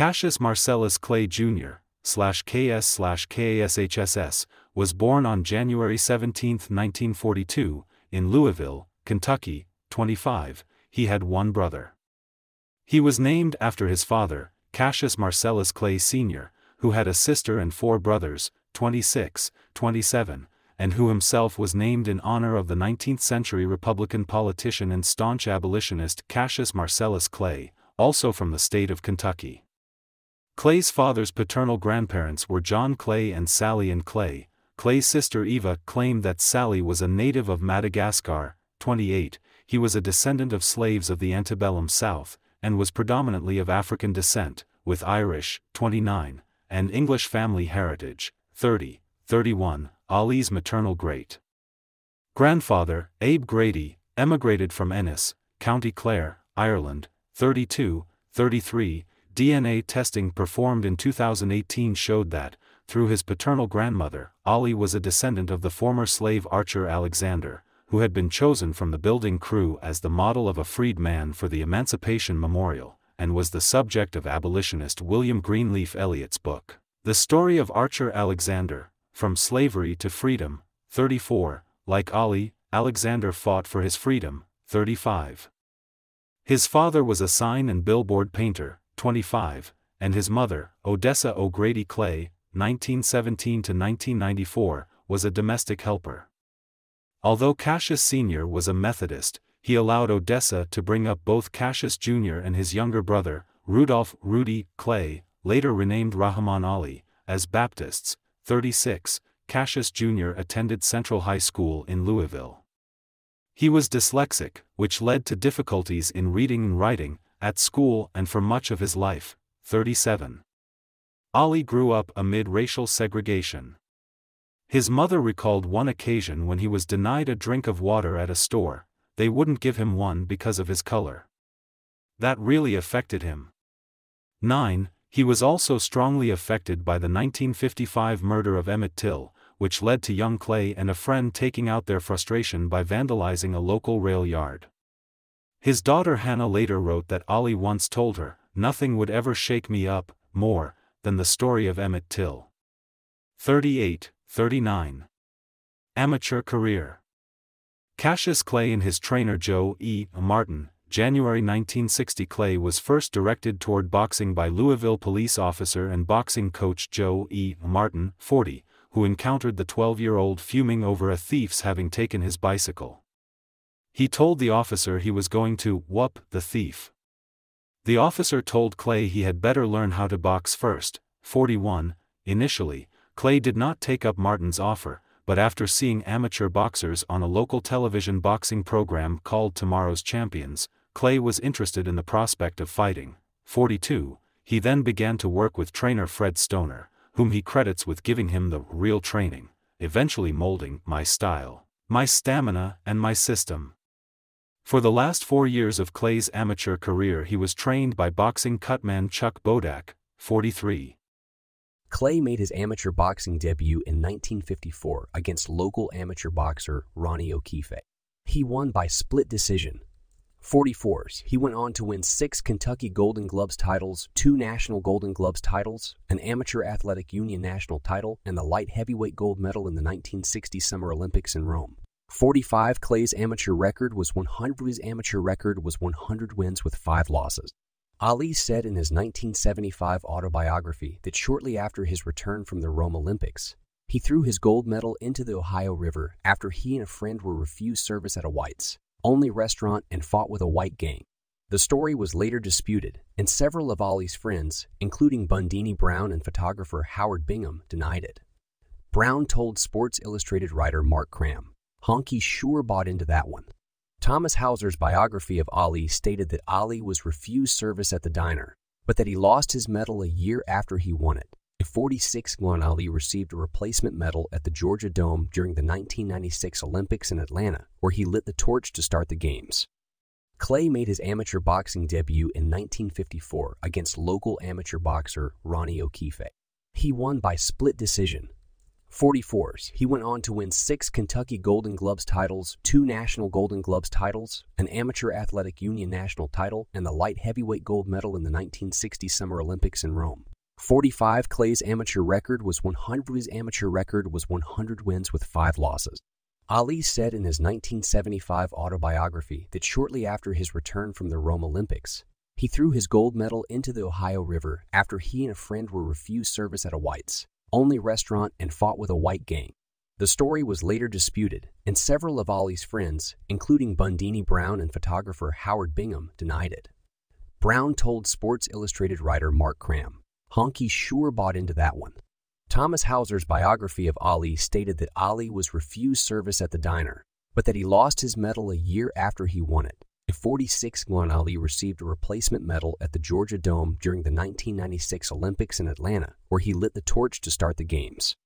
Cassius Marcellus Clay Jr., slash KS slash KASHSS, was born on January 17, 1942, in Louisville, Kentucky, 25, he had one brother. He was named after his father, Cassius Marcellus Clay Sr., who had a sister and four brothers, 26, 27, and who himself was named in honor of the 19th-century Republican politician and staunch abolitionist Cassius Marcellus Clay, also from the state of Kentucky. Clay's father's paternal grandparents were John Clay and Sally Anne Clay. Clay's sister Eva claimed that Sally was a native of Madagascar, 28, he was a descendant of slaves of the antebellum South, and was predominantly of African descent, with Irish, 29, and English family heritage, 30, 31, Ali's maternal great. Grandfather, Abe Grady, emigrated from Ennis, County Clare, Ireland, 32, 33, DNA testing performed in 2018 showed that, through his paternal grandmother, Ali was a descendant of the former slave Archer Alexander, who had been chosen from the building crew as the model of a freed man for the Emancipation Memorial, and was the subject of abolitionist William Greenleaf Eliot's book. The Story of Archer Alexander, From Slavery to Freedom, 34, like Ali, Alexander fought for his freedom, 35. His father was a sign and billboard painter, 25, and his mother, Odessa O'Grady Clay, 1917 to 1994, was a domestic helper. Although Cassius Sr. was a Methodist, he allowed Odessa to bring up both Cassius Jr. and his younger brother, Rudolph Rudy Clay, later renamed Rahman Ali, as Baptists. 36, Cassius Jr. attended Central High School in Louisville. He was dyslexic, which led to difficulties in reading and writing, at school and for much of his life. 37. Ali grew up amid racial segregation. His mother recalled one occasion when he was denied a drink of water at a store, they wouldn't give him one because of his color. That really affected him. 9. He was also strongly affected by the 1955 murder of Emmett Till, which led to young Clay and a friend taking out their frustration by vandalizing a local rail yard. His daughter Hannah later wrote that Ali once told her, Nothing would ever shake me up, more, than the story of Emmett Till. 38, 39. Amateur career. Cassius Clay and his trainer Joe E. Martin, January 1960 Clay was first directed toward boxing by Louisville police officer and boxing coach Joe E. Martin, 40, who encountered the 12-year-old fuming over a thief's having taken his bicycle. He told the officer he was going to whoop the thief. The officer told Clay he had better learn how to box first. 41. Initially, Clay did not take up Martin's offer, but after seeing amateur boxers on a local television boxing program called Tomorrow's Champions, Clay was interested in the prospect of fighting. 42. He then began to work with trainer Fred Stoner, whom he credits with giving him the real training, eventually molding my style, my stamina, and my system. For the last four years of Clay's amateur career he was trained by boxing cutman Chuck Bodak, 43. Clay made his amateur boxing debut in 1954 against local amateur boxer Ronnie O'Keefe. He won by split decision. 44s, he went on to win six Kentucky Golden Gloves titles, two National Golden Gloves titles, an Amateur Athletic Union national title, and the light heavyweight gold medal in the 1960 Summer Olympics in Rome. 45 Clay's amateur record was 100 his amateur record was 100 wins with 5 losses. Ali said in his 1975 autobiography that shortly after his return from the Rome Olympics, he threw his gold medal into the Ohio River after he and a friend were refused service at a White's, only restaurant and fought with a white gang. The story was later disputed, and several of Ali's friends, including Bundini Brown and photographer Howard Bingham, denied it. Brown told Sports Illustrated writer Mark Kram, Honky sure bought into that one. Thomas Hauser's biography of Ali stated that Ali was refused service at the diner, but that he lost his medal a year after he won it. In 46, Gwan Ali received a replacement medal at the Georgia Dome during the 1996 Olympics in Atlanta, where he lit the torch to start the Games. Clay made his amateur boxing debut in 1954 against local amateur boxer Ronnie O'Keefe. He won by split decision, 44s, he went on to win six Kentucky Golden Gloves titles, two National Golden Gloves titles, an Amateur Athletic Union national title, and the light heavyweight gold medal in the 1960 Summer Olympics in Rome. 45 Clay's amateur record was 100 his amateur record was 100 wins with 5 losses. Ali said in his 1975 autobiography that shortly after his return from the Rome Olympics, he threw his gold medal into the Ohio River after he and a friend were refused service at a White's only restaurant and fought with a white gang. The story was later disputed, and several of Ali's friends, including Bundini Brown and photographer Howard Bingham, denied it. Brown told Sports Illustrated writer Mark Kram, Honky sure bought into that one. Thomas Hauser's biography of Ali stated that Ali was refused service at the diner, but that he lost his medal a year after he won it. A 46 Glenn Ali received a replacement medal at the Georgia Dome during the 1996 Olympics in Atlanta, where he lit the torch to start the Games.